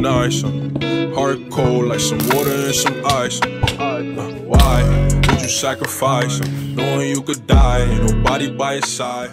nice. Uh, heart cold like some water and some ice. Uh, why would you sacrifice? Knowing you could die, ain't nobody by your side.